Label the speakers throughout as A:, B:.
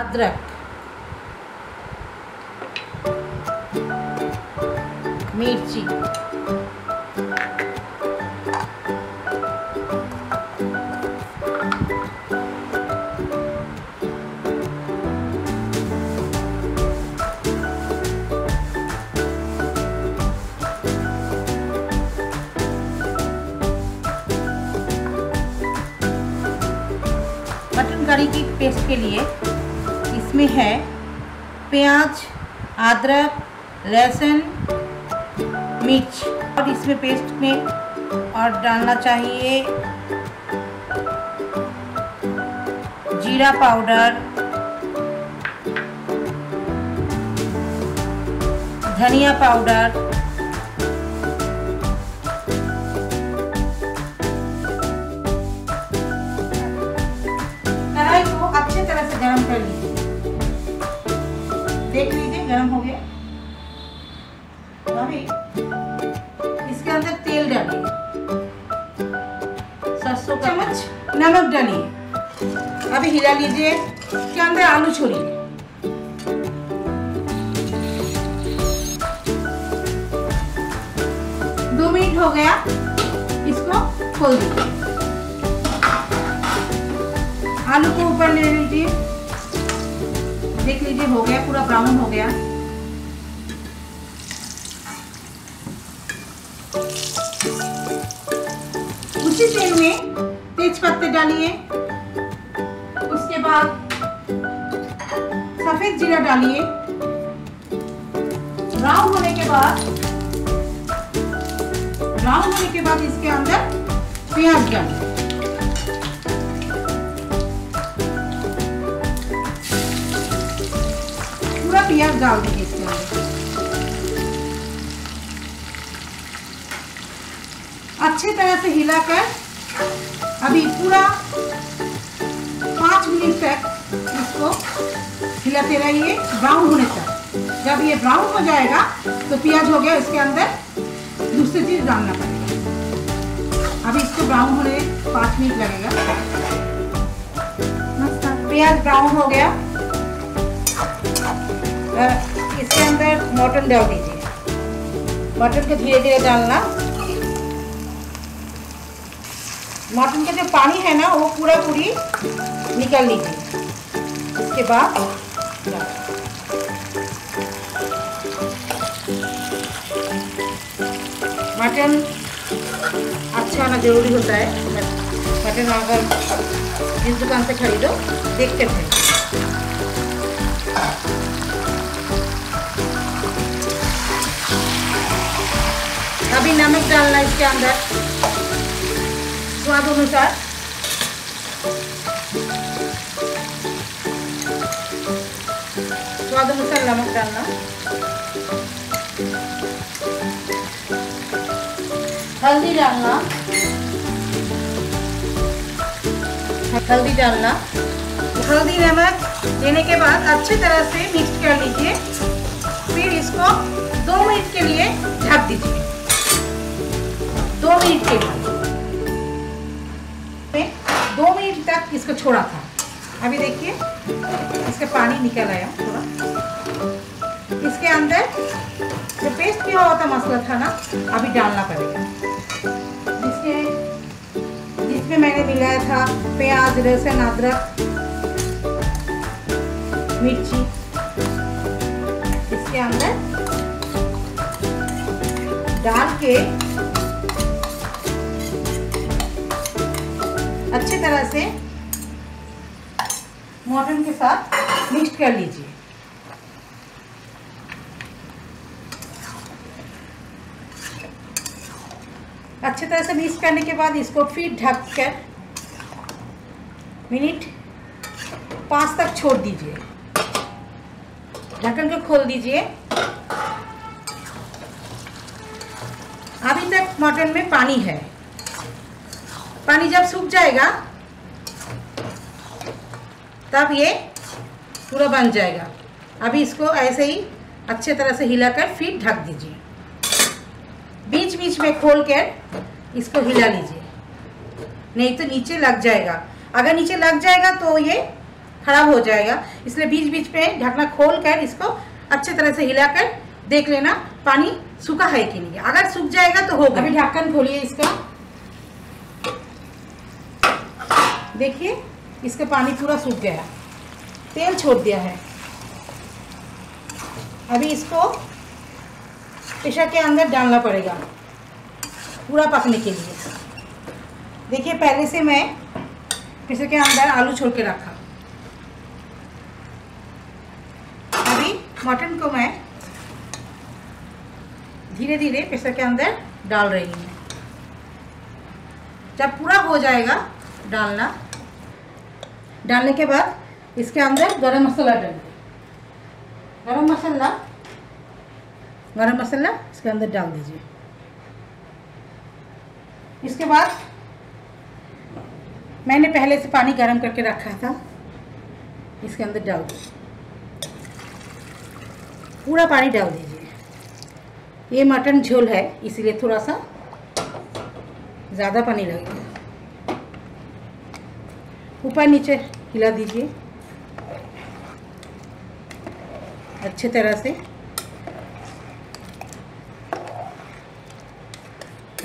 A: अदरक। मिर्ची। Mutton curry की पेस्ट के लिए इसमें है प्याज, अदरक, लहसुन, मिर्च। और इसमें पेस्ट में और डालना चाहिए जीरा पाउडर, धनिया पाउडर। कढ़ाई को अच्छे तरह से गर्म कर लीजिए। देख लीजिए गर्म हो गया। अभी इसके अंदर तेल डालिए। सरसों चम्मच? नमक डालिए। अभी हिला लीजिए इसके अंदर आलू छोड़िए। दो मिनट हो गया इसको खोल दीजिए। आलू को ऊपर ले लीजिए। देख लीजिए, हो गया, पूरा ब्राउन हो गया। उसी तेल में तेज पत्ते डालिए। उसके बाद सफ़ेद जीरा डालिए। ब्राउन होने के बाद ब्राउन होने के बाद इसके अंदर प्याज डालिए। डाल दीजिए इसके अंदर। अच्छे तरह से हिलाकर अभी पूरा पाँच मिनट तक इसको हिलाते रहिए ब्राउन होने तक। जब ये ब्राउन हो जाएगा तो प्याज हो गया इसके अंदर। दूसरी चीज़ डालना पड़ेगा। अभी इसको ब्राउन होने पाँच मिनट लगेगा। प्याज ब्राउन हो गया। इसके अंदर मटन डाल दीजिए। मटन को धीरे धीरे डालना। मटन का जो पानी है ना, वो पूरा पूरी निकल लीजिए। इसके बाद मटन अच्छा आना ज़रूरी होता है। मटन अगर जिस दुकान से खरीदो, देखते थे अभी नमक डालना इसके अंदर। स्वाद अनुसार। स्वाद अनुसार नमक डालना। हल्दी डालना। हल्दी डालना। हल्दी नमक देने के बाद अच्छी तरह से मिक्स कर लीजिए। फिर इसको दो मिनट के लिए ढक दीजिए। मिनट के लिए दो मिनट तक इसको छोड़ा था। अभी देखिए, इसका पानी निकल आया थोड़ा। इसके अंदर जो पेस्ट किया हुआ था मसला था ना, अभी डालना पड़ेगा। जिसके जिसमें मैंने मिलाया था प्याज, लहसुन, अदरक, मिर्ची। इसके अंदर डाल के अच्छे तरह से मटन के साथ मिक्स कर लीजिए। अच्छे तरह से मिक्स करने के बाद इसको फिर ढक कर मिनट पाँच तक छोड़ दीजिए। ढक्कन को खोल दीजिए। अभी तक मटन में पानी है। पानी जब सूख जाएगा, तब ये पूरा बन जाएगा। अभी इसको ऐसे ही अच्छे तरह से हिलाकर फिर ढक दीजिए। बीच बीच में खोल कर इसको हिला लीजिए। नहीं तो नीचे लग जाएगा। अगर नीचे लग जाएगा तो ये खराब हो जाएगा। इसलिए बीच बीच में ढकना खोल कर इसको अच्छे तरह से हिलाकर देख लेना पानी सूखा है कि नहीं। अगर सूख जाएगा तो होगा। अभी ढक्कन खोलिए इसका। देखिए, इसका पानी पूरा सूख गया तेल छोड़ दिया है। अभी इसको प्रेशर के अंदर डालना पड़ेगा, पूरा पकने के लिए। देखिए, पहले से मैं प्रेशर के अंदर आलू छोड़ के रखा। अभी मटन को मैं धीरे धीरे प्रेशर के अंदर डाल रही हूँ। जब पूरा हो जाएगा, डालना डालने के बाद इसके अंदर गरम मसाला डाल गरम मसाला गरम मसाला इसके अंदर डाल दीजिए। इसके बाद मैंने पहले से पानी गर्म करके रखा था, इसके अंदर डाल दीजिए पूरा पानी डाल दीजिए। ये मटन झोल है, इसीलिए थोड़ा सा ज़्यादा पानी लगेगा। ऊपर नीचे हिला दीजिए। अच्छे तरह से।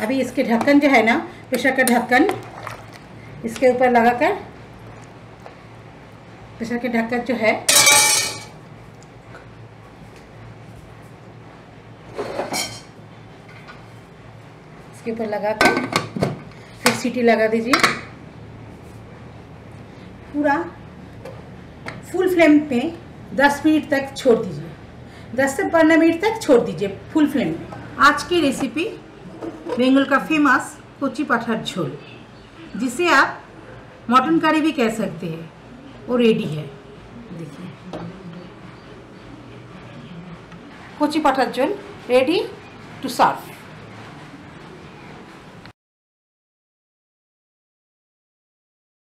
A: अभी इसके ढक्कन जो है ना, प्रेशर का ढक्कन, इसके ऊपर लगाकर, प्रेशर के ढक्कन जो है, इसके ऊपर लगाकर, फिर सीटी लगा दीजिए। पूरा फुल फ्लेम पे 10 मिनट तक छोड़ दीजिए। 10 से 15 मिनट तक छोड़ दीजिए फुल फ्लेम में आज की रेसिपी बेंगल का फ़ेमस कोची पाठार झोल, जिसे आप मटन करी भी कह सकते हैं। वो रेडी है। देखिए। कोची पाठार झोल रेडी टू सर्व